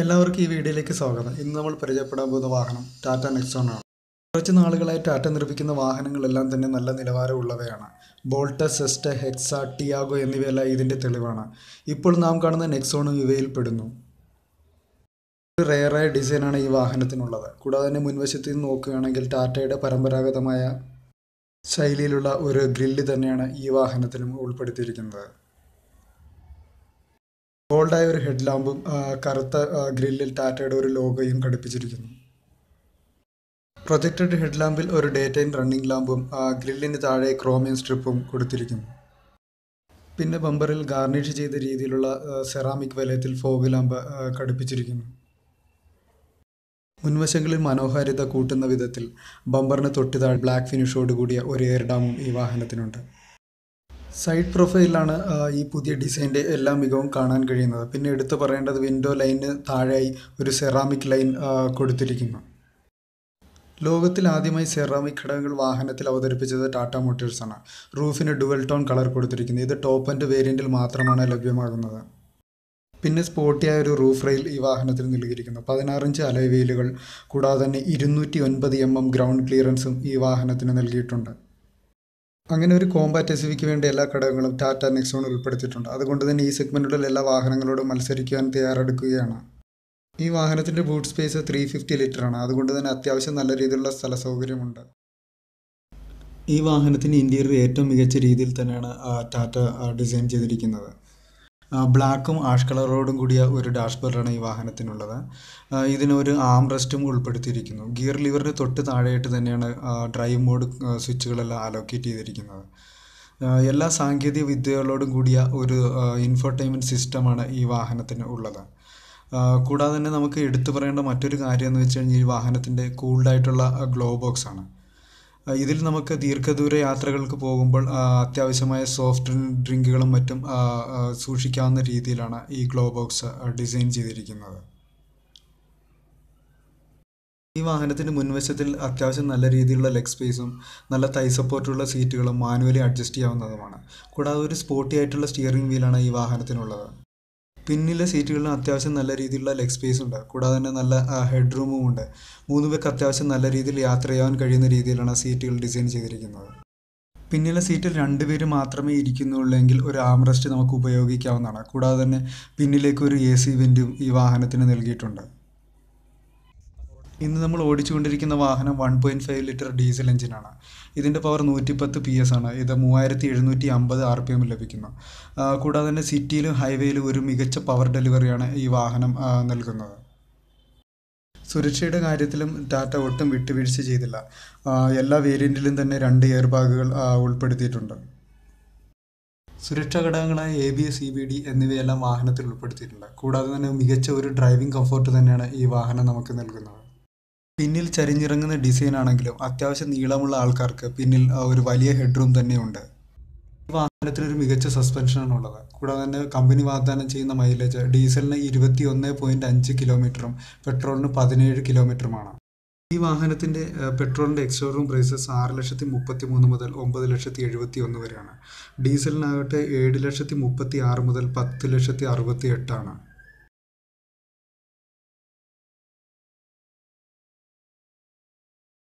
എല്ലാവർക്കും ഈ വീഡിയോയിലേക്ക് സ്വാഗതം. ഇന്ന് നമ്മൾ പരിചയപ്പെടാൻ പോകുന്ന വാഹനം ടാറ്റ നെക്സോൺ ആണ്. കുറച്ച് നാളുകളായി ടാറ്റ നിർമ്മിക്കുന്ന വാഹനങ്ങളെല്ലാം തന്നെ നല്ല നിലവാരമുള്ളവയാണ്. ബോൾട്ട് സെസ്റ്റ് ഹെക്സ ടിയാഗോ എന്നിവയെല്ലാം ഇതിന്റെ തെളിവാണ്. ഇപ്പോൾ നാം കാണുന്ന നെക്സോണും ഇവയിൽപ്പെടുന്നു. ഒരു റെയറായ ഡിസൈനാണ് ഈ വാഹനത്തിനുള്ളത്. കൂടാതെ തന്നെ മുൻവശത്ത് നിന്ന് നോക്കുകയാണെങ്കിൽ ടാറ്റയുടെ പരമ്പരാഗതമായ ശൈലിയിലുള്ള ഒരു ഗ്രില്ല് തന്നെയാണ് ഈ വാഹനത്തിലും ഉൾപ്പെടുത്തിയിരിക്കുന്നത്. ഗോൾഡായ ഒരു ഹെഡ് ലാമ്പും കറുത്ത ഗ്രില്ലിൽ ടാറ്റയുടെ ഒരു ലോഗോയും ഘടിപ്പിച്ചിരിക്കുന്നു. പ്രൊജക്റ്റഡ് ഹെഡ് ലാമ്പിൽ ഒരു ഡേ ടൈം റണ്ണിംഗ് ലാമ്പും ഗ്രില്ലിന് താഴെ ക്രോമിയം സ്ട്രിപ്പും കൊടുത്തിരിക്കുന്നു. പിന്നെ ബമ്പറിൽ ഗാർണിഷ് ചെയ്ത രീതിയിലുള്ള സെറാമിക് വലയത്തിൽ ഫോഗ് ലാമ്പ് ഘടിപ്പിച്ചിരിക്കുന്നു. മുൻവശങ്ങളിൽ മനോഹാരിത കൂട്ടുന്ന വിധത്തിൽ ബമ്പറിന് തൊട്ടുതാഴെ ബ്ലാക്ക് ഫിനിഷോട് കൂടിയ ഒരു എയർ ഡാമും ഈ വാഹനത്തിനുണ്ട്. സൈഡ് പ്രൊഫൈലാണ് ഈ പുതിയ ഡിസൈന്റെ എല്ലാ മികവും കാണാൻ കഴിയുന്നത്. പിന്നെ എടുത്തു പറയേണ്ടത് വിൻഡോ ലൈന് താഴെയായി ഒരു സെറാമിക് ലൈൻ കൊടുത്തിരിക്കുന്നു. ലോകത്തിൽ ആദ്യമായി സെറാമിക് ഘടകങ്ങൾ വാഹനത്തിൽ അവതരിപ്പിച്ചത് ടാറ്റ മോട്ടോഴ്സാണ് റൂഫിന് ഡുവൽ ടോൺ കളർ കൊടുത്തിരിക്കുന്നത് ഇത് ടോപ്പ് ആൻഡ് വേരിയന്റിൽ മാത്രമാണ് ലഭ്യമാകുന്നത്. പിന്നെ സ്പോർട്ടിയായ ഒരു റൂഫ് റെയിൽ ഈ വാഹനത്തിൽ നൽകിയിരിക്കുന്നു. പതിനാറിഞ്ച് അലോയ് വീലുകൾ കൂടാതെ തന്നെ ഇരുന്നൂറ്റി ഒൻപത് എം എം ഗ്രൗണ്ട് ക്ലിയറൻസും ഈ വാഹനത്തിന് നൽകിയിട്ടുണ്ട്. അങ്ങനെ ഒരു കോമ്പാറ്റ് എസ് വിക്ക് വേണ്ട എല്ലാ ഘടകങ്ങളും ടാറ്റ നെക്സോൺ ഉൾപ്പെടുത്തിയിട്ടുണ്ട്. അതുകൊണ്ട് തന്നെ ഈ സെഗ്മെന്റിലുള്ള എല്ലാ വാഹനങ്ങളോടും മത്സരിക്കുവാൻ തയ്യാറെടുക്കുകയാണ്. ഈ വാഹനത്തിന്റെ ബൂട്ട് സ്പേസ് ത്രീ ഫിഫ്റ്റി ആണ്. അതുകൊണ്ട് തന്നെ അത്യാവശ്യം നല്ല രീതിയിലുള്ള സ്ഥല സൗകര്യമുണ്ട്. ഈ വാഹനത്തിന് ഇന്റീരിയർ ഏറ്റവും മികച്ച രീതിയിൽ തന്നെയാണ് ടാറ്റ ഡിസൈൻ ചെയ്തിരിക്കുന്നത്. ബ്ലാക്കും ആഷ് കളറോടും കൂടിയ ഒരു ഡാഷ് ബോർഡാണ് ഈ വാഹനത്തിനുള്ളത്. ഇതിനൊരു ആം റെസ്റ്റും ഉൾപ്പെടുത്തിയിരിക്കുന്നു. ഗിയർ ലിവറിന് തൊട്ട് താഴെയായിട്ട് തന്നെയാണ് ഡ്രൈവ് മോഡ് സ്വിച്ചുകളെല്ലാം അലോക്കേറ്റ് ചെയ്തിരിക്കുന്നത്. എല്ലാ സാങ്കേതിക വിദ്യകളോടും കൂടിയ ഒരു ഇൻഫോർടൈൻമെന്റ് സിസ്റ്റമാണ് ഈ വാഹനത്തിന് ഉള്ളത്. കൂടാതെ തന്നെ നമുക്ക് എടുത്തു പറയേണ്ട മറ്റൊരു കാര്യം എന്ന് വെച്ച് കഴിഞ്ഞാൽ ഈ വാഹനത്തിന്റെ കൂൾഡായിട്ടുള്ള ഗ്ലോ ബോക്സ് ആണ്. ഇതിൽ നമുക്ക് ദീർഘദൂര യാത്രകൾക്ക് പോകുമ്പോൾ അത്യാവശ്യമായ സോഫ്റ്റ് ഡ്രിങ്കുകളും മറ്റും സൂക്ഷിക്കാവുന്ന രീതിയിലാണ് ഈ ഗ്ലോ ബോക്സ് ഡിസൈൻ ചെയ്തിരിക്കുന്നത്. ഈ വാഹനത്തിന്റെ മുൻവശത്തിൽ അത്യാവശ്യം നല്ല രീതിയിലുള്ള ലെഗ് സ്പേസും നല്ല തൈ സപ്പോർട്ടുള്ള സീറ്റുകളും മാനുവലി അഡ്ജസ്റ്റ് ചെയ്യാവുന്നതുമാണ്. കൂടാതെ ഒരു സ്പോർട്ടി ആയിട്ടുള്ള സ്റ്റിയറിംഗ് വീലാണ് ഈ വാഹനത്തിനുള്ളത്. പിന്നിലെ സീറ്റുകളിലും അത്യാവശ്യം നല്ല രീതിയിലുള്ള ലെഗ് സ്പേസ് ഉണ്ട്. കൂടാതെ തന്നെ നല്ല ഹെഡ് റൂമും ഉണ്ട്. മൂന്ന് പേർക്ക് അത്യാവശ്യം നല്ല രീതിയിൽ യാത്ര ചെയ്യാൻ കഴിയുന്ന രീതിയിലാണ് സീറ്റുകൾ ഡിസൈൻ ചെയ്തിരിക്കുന്നത്. പിന്നിലെ സീറ്റിൽ രണ്ടുപേര് മാത്രമേ ഇരിക്കുന്നുള്ളെങ്കിൽ ഒരു ആംറസ്റ്റ് നമുക്ക് ഉപയോഗിക്കാവുന്നതാണ്. കൂടാതെ തന്നെ പിന്നിലേക്ക് ഒരു എ സി വെന്റും ഈ വാഹനത്തിന് നൽകിയിട്ടുണ്ട്. ഇന്ന് നമ്മൾ ഓടിച്ചുകൊണ്ടിരിക്കുന്ന വാഹനം one point five litre diesel എഞ്ചിനാണ് ഇതിന്റെ പവർ നൂറ്റിപ്പത്ത് പി എസ് ആണ്. ഇത് മൂവായിരത്തി എഴുന്നൂറ്റി അമ്പത് ആർ പി എം ലഭിക്കുന്നു കൂടാതെ തന്നെ സിറ്റിയിലും ഹൈവേയിലും ഒരു മികച്ച പവർ ഡെലിവറിയാണ് ഈ വാഹനം നൽകുന്നത്. സുരക്ഷയുടെ കാര്യത്തിലും ടാറ്റ ഒട്ടും വിട്ടുവീഴ്ച ചെയ്തില്ല. എല്ലാ വേരിയന്റിലും തന്നെ രണ്ട് എയർ ബാഗുകൾ ഉൾപ്പെടുത്തിയിട്ടുണ്ട്. സുരക്ഷാ ഘടകങ്ങളായ A B S E B D എന്നിവയെല്ലാം വാഹനത്തിൽ ഉൾപ്പെടുത്തിയിട്ടുണ്ട്. കൂടാതെ തന്നെ മികച്ച ഒരു ഡ്രൈവിംഗ് കംഫർട്ട് തന്നെയാണ് ഈ വാഹനം നമുക്ക് നൽകുന്നത്. പിന്നിൽ ചരിഞ്ഞിറങ്ങുന്ന ഡിസൈൻ ആണെങ്കിലും അത്യാവശ്യം നീളമുള്ള ആൾക്കാർക്ക് പിന്നിൽ ഒരു വലിയ ഹെഡ് റൂം തന്നെയുണ്ട്. ഈ വാഹനത്തിന് ഒരു മികച്ച സസ്പെൻഷനാണ് ഉള്ളത്. കൂടാതെ തന്നെ കമ്പനി വാഗ്ദാനം ചെയ്യുന്ന മൈലേജ് ഡീസലിന് ഇരുപത്തി ഒന്ന് പോയിന്റ് അഞ്ച് കിലോമീറ്ററും പെട്രോളിന് പതിനേഴ് കിലോമീറ്ററുമാണ് ഈ വാഹനത്തിന്റെ പെട്രോളിന്റെ എക്സ്ഷോറൂം പ്രൈസസ് ആറ് ലക്ഷത്തി മുപ്പത്തി മൂന്ന് മുതൽ ഒമ്പത് ലക്ഷത്തി എഴുപത്തി ഒന്ന് വരെയാണ്. ഡീസലിനാകട്ടെ ഏഴ് ലക്ഷത്തി മുപ്പത്തി ആറ് മുതൽ പത്ത് ലക്ഷത്തി അറുപത്തി എട്ടാണ്